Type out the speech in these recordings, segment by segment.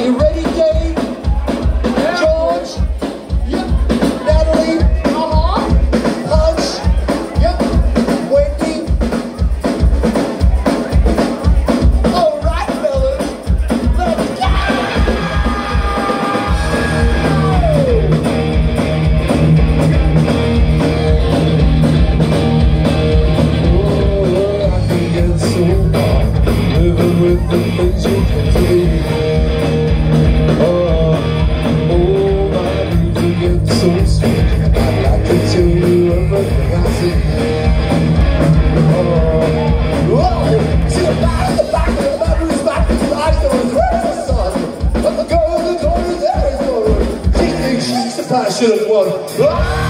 Are you ready, Dave? Should have won.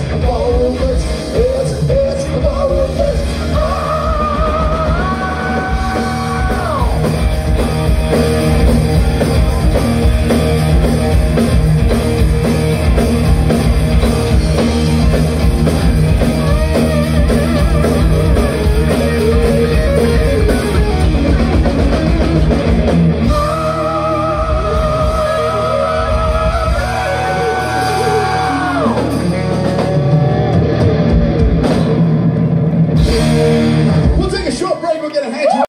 over.